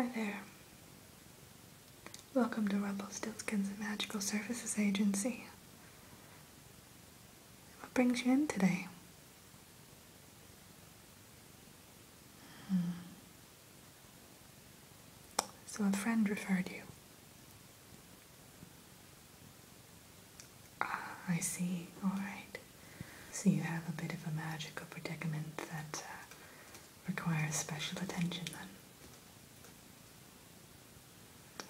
Hi there. Welcome to Rumpelstiltskin's Magical Services Agency. What brings you in today? Hmm. So a friend referred you. Ah, I see. All right. So you have a bit of a magical predicament that uh, requires special attention then.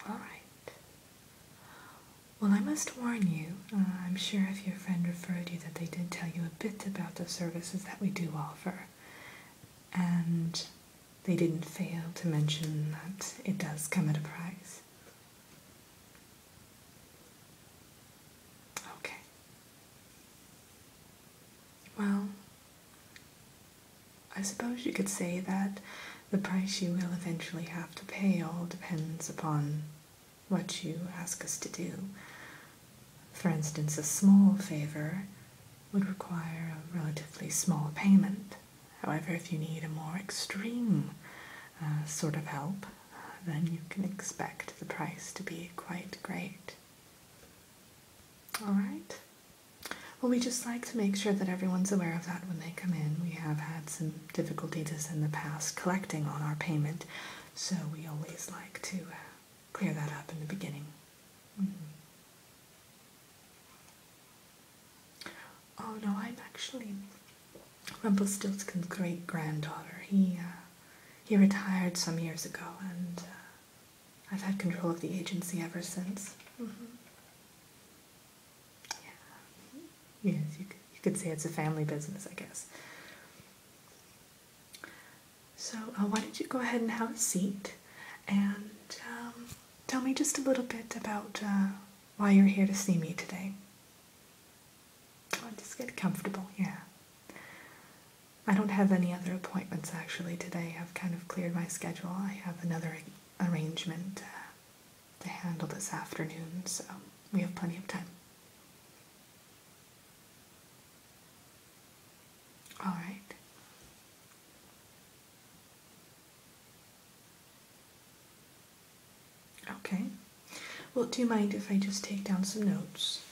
All right. Well, I must warn you, uh, I'm sure if your friend referred you that they did tell you a bit about the services that we do offer. And they didn't fail to mention that it does come at a price. Okay. Well, I suppose you could say that the price you will eventually have to pay all depends upon what you ask us to do. For instance, a small favor would require a relatively small payment. However, if you need a more extreme uh, sort of help, then you can expect the price to be quite great. All right. Well, we just like to make sure that everyone's aware of that when they come in. We have had some difficulties in the past collecting on our payment, so we always like to clear that up in the beginning. Mm-hmm. Oh no, I'm actually Rumpelstiltskin's great granddaughter. He uh, he retired some years ago, and uh, I've had control of the agency ever since. Mm-hmm. Yeah. Yes, you could, you could say it's a family business, I guess. So, uh, why don't you go ahead and have a seat and um, tell me just a little bit about uh, why you're here to see me today? Oh, just get comfortable, yeah. I don't have any other appointments actually today. I've kind of cleared my schedule. I have another arrangement uh, to handle this afternoon, so we have plenty of time. All right. Okay. Well, do you mind if I just take down some notes?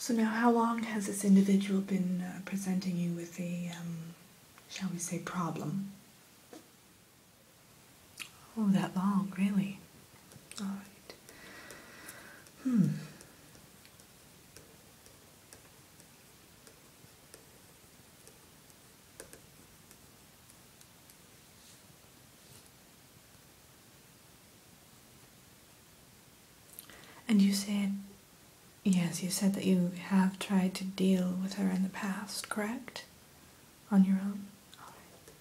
So now, how long has this individual been uh, presenting you with a, um, shall we say, problem? Oh, that long, really? All right. Hmm. And you said, yes, you said that you have tried to deal with her in the past, correct? On your own? All right.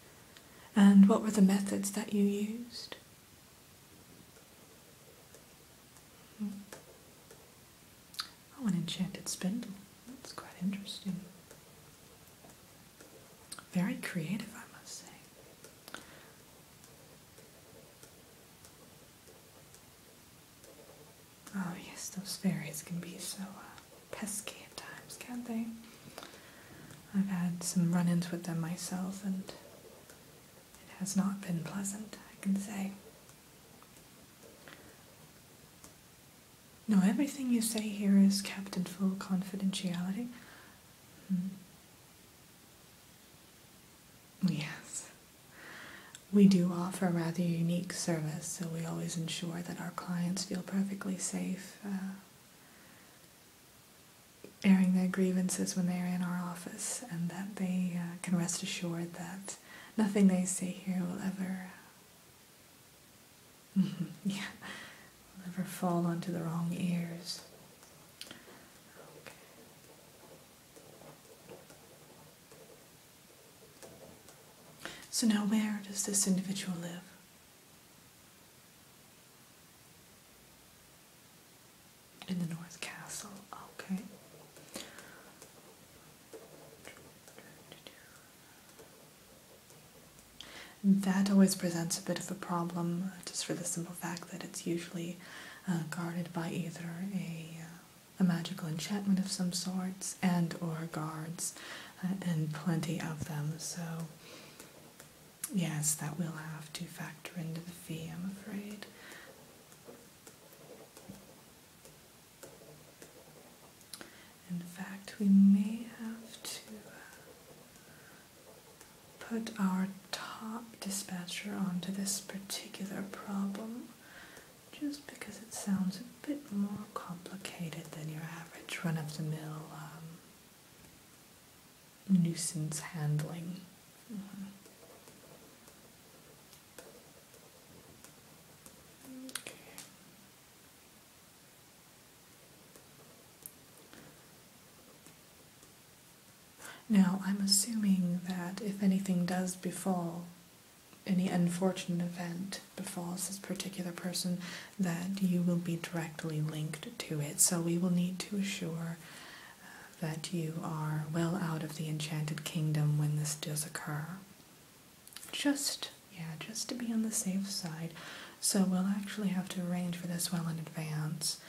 And what were the methods that you used? Hmm. Oh, an enchanted spindle. That's quite interesting. Very creative, I must say. Oh, yes, those fairies can be so uh, pesky at times, can't they? I've had some run ins with them myself, and it has not been pleasant, I can say. No, everything you say here is kept in full confidentiality. Hmm. Yes. We do offer a rather unique service, so we always ensure that our clients feel perfectly safe uh, airing their grievances when they are in our office, and that they uh, can rest assured that nothing they say here will ever, yeah, will ever fall onto the wrong ears. So now, where does this individual live? In the North Castle, okay. that always presents a bit of a problem, just for the simple fact that it's usually uh, guarded by either a, uh, a magical enchantment of some sorts and or guards, uh, and plenty of them. So, yes, that will have to factor into the fee, I'm afraid. In fact, we may have to put our top dispatcher onto this particular problem just because it sounds a bit more complicated than your average run of the mill um, nuisance handling. Mm-hmm. Okay. Now, I'm assuming that if anything does befall, any unfortunate event befalls this particular person, that you will be directly linked to it. So we will need to assure uh, that you are well out of the enchanted kingdom when this does occur. Just, yeah, just to be on the safe side. So we'll actually have to arrange for this well in advance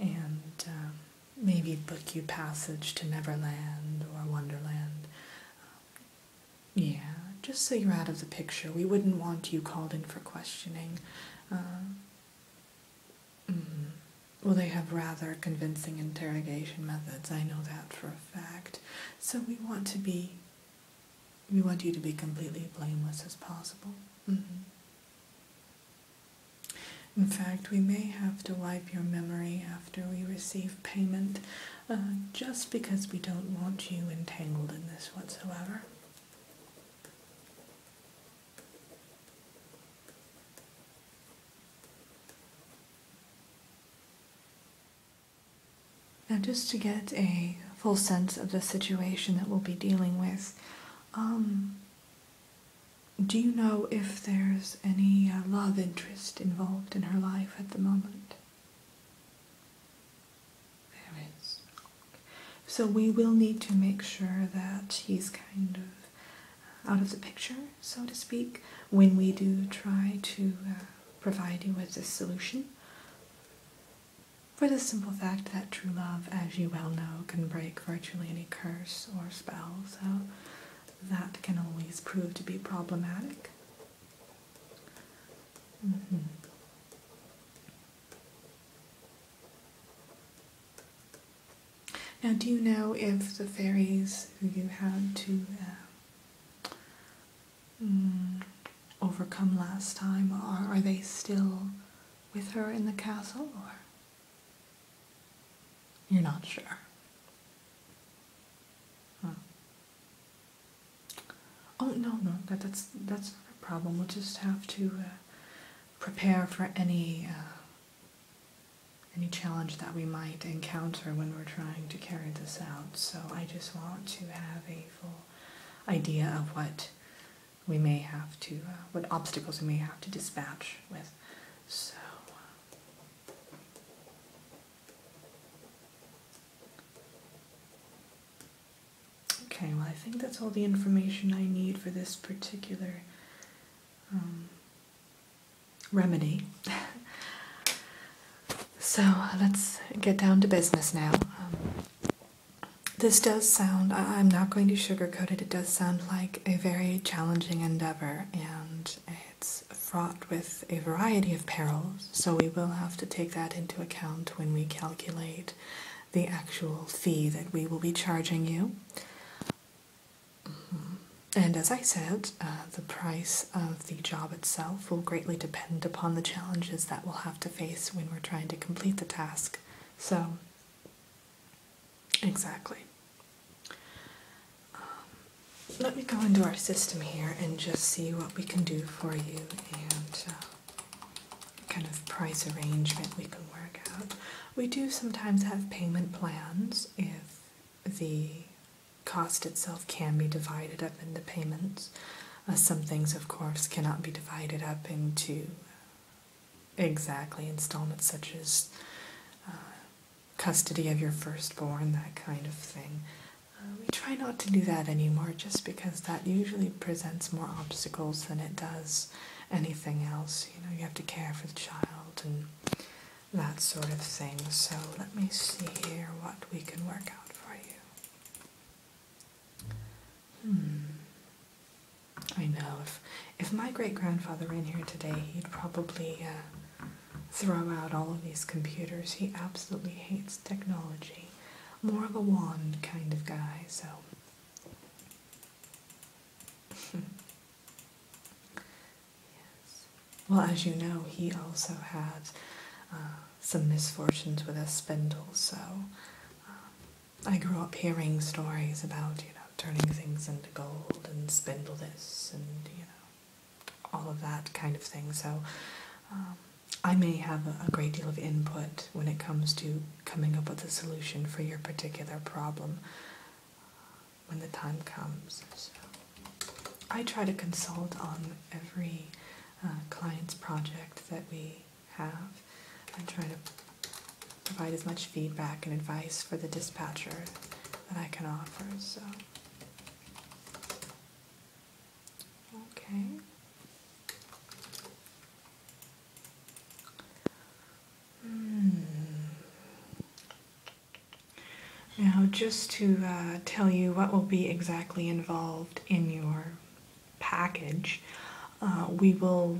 and um, maybe book you passage to Neverland or Wonderland. yeah, just so you're out of the picture. We wouldn't want you called in for questioning. Uh, mm, well, they have rather convincing interrogation methods. I know that for a fact. So we want to be. We want you to be completely blameless as possible. Mm-hmm. In fact, we may have to wipe your memory after we receive payment, uh, just because we don't want you entangled in this whatsoever. Now, just to get a full sense of the situation that we'll be dealing with, um, do you know if there's any uh, love interest involved in her life at the moment? There is. So we will need to make sure that he's kind of out of the picture, so to speak, when we do try to uh, provide you with this solution. For the simple fact that true love, as you well know, can break virtually any curse or spell, so that can always prove to be problematic. Mm-hmm. Now, do you know if the fairies who you had to uh, mm, overcome last time are are they still with her in the castle, or you're not sure? Huh. Oh no, no, that that's that's not a problem. We'll just have to uh, prepare for any uh, any challenge that we might encounter when we're trying to carry this out. So I just want to have a full idea of what we may have to, uh, what obstacles we may have to dispatch with. So. Okay, well, I think that's all the information I need for this particular um, remedy. so let's get down to business now. Um, this does sound, I- I'm not going to sugarcoat it, it does sound like a very challenging endeavor and it's fraught with a variety of perils, so we will have to take that into account when we calculate the actual fee that we will be charging you. As I said, uh, the price of the job itself will greatly depend upon the challenges that we'll have to face when we're trying to complete the task. So, exactly. Um, let me go into our system here and just see what we can do for you and uh, kind of price arrangement we can work out. We do sometimes have payment plans if the cost itself can be divided up into payments. Uh, some things, of course, cannot be divided up into exactly installments, such as uh, custody of your firstborn, that kind of thing. Uh, we try not to do that anymore just because that usually presents more obstacles than it does anything else. You know, you have to care for the child and that sort of thing. So let me see here what we can work out for you. Hmm. I know if if my great grandfather were in here today, he'd probably uh, throw out all of these computers. He absolutely hates technology. More of a wand kind of guy, so. yes. Well, as you know, he also had uh, some misfortunes with a spindle, so uh, I grew up hearing stories about, you know, turning things into gold and spindle this and, you know, all of that kind of thing. So um, I may have a, a, great deal of input when it comes to coming up with a solution for your particular problem when the time comes. So I try to consult on every uh, client's project that we have I try to provide as much feedback and advice for the dispatcher that I can offer. So, okay. Hmm. Now, just to uh, tell you what will be exactly involved in your package, uh, we will,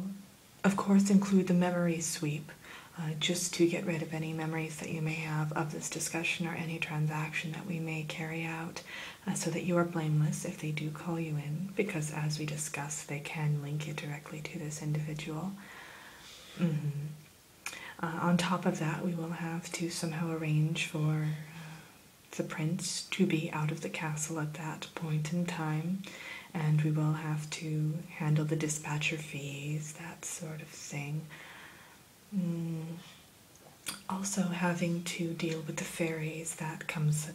of course, include the memory sweep. Uh, just to get rid of any memories that you may have of this discussion or any transaction that we may carry out uh, so that you are blameless if they do call you in, because as we discussed, they can link you directly to this individual. Mm-hmm. Uh, on top of that, we will have to somehow arrange for uh, the prince to be out of the castle at that point in time, and we will have to handle the dispatcher fees, that sort of thing. Mm. Also, having to deal with the fairies, that comes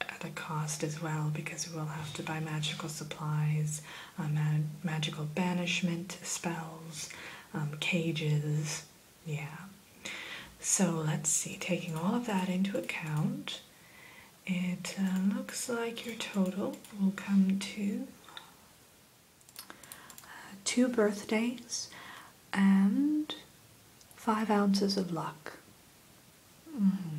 at a cost as well because we will have to buy magical supplies, uh, mag magical banishment spells, um, cages. Yeah. So let's see, taking all of that into account, it uh, looks like your total will come to uh, two birthdays and five ounces of luck. Mm-hmm.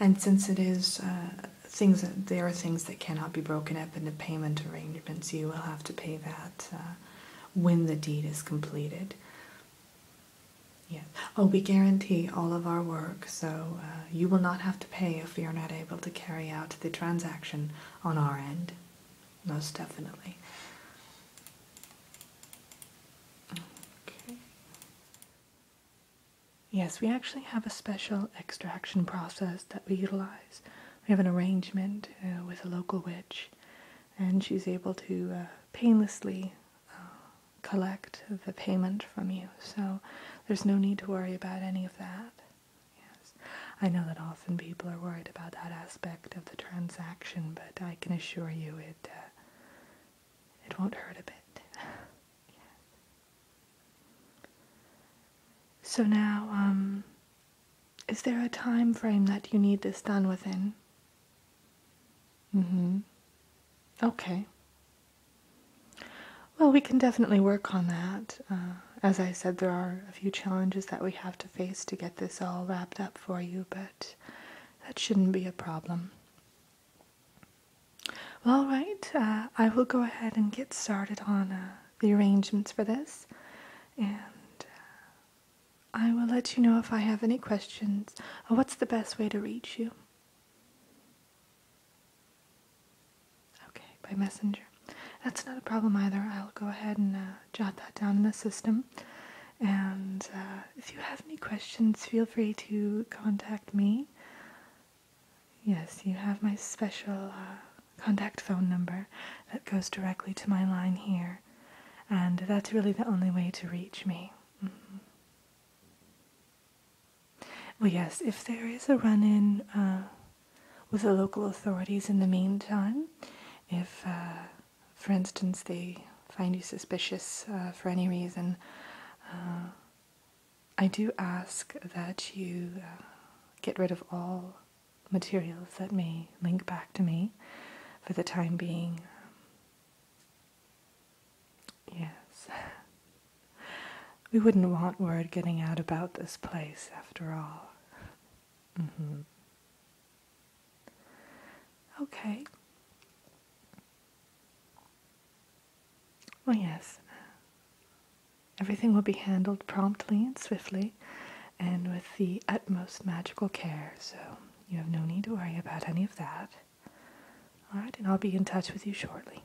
And since it is uh, things that there are things that cannot be broken up into payment arrangements, you will have to pay that uh, when the deed is completed. Yes. Oh, we guarantee all of our work, so uh, you will not have to pay if we are not able to carry out the transaction on our end. Most definitely. Yes, we actually have a special extraction process that we utilize. We have an arrangement uh, with a local witch, and she's able to uh, painlessly uh, collect the payment from you. So there's no need to worry about any of that. Yes, I know that often people are worried about that aspect of the transaction, but I can assure you it uh, it won't hurt a bit. So now, um, is there a time frame that you need this done within? Mm-hmm. Okay. Well, we can definitely work on that. Uh, as I said, there are a few challenges that we have to face to get this all wrapped up for you, but that shouldn't be a problem. Well, all right, uh, I will go ahead and get started on uh, the arrangements for this. And I will let you know if I have any questions. Uh, what's the best way to reach you? Okay, by messenger. That's not a problem either. I'll go ahead and uh, jot that down in the system. And uh, if you have any questions, feel free to contact me. Yes, you have my special uh, contact phone number that goes directly to my line here. And that's really the only way to reach me. Mm -hmm. Well, yes, if there is a run in uh, with the local authorities in the meantime, if, uh, for instance, they find you suspicious uh, for any reason, uh, I do ask that you uh, get rid of all materials that may link back to me for the time being. Yes. We wouldn't want word getting out about this place after all. Mm-hmm. Okay. Well, yes. Everything will be handled promptly and swiftly, and with the utmost magical care, so you have no need to worry about any of that. Alright, and I'll be in touch with you shortly.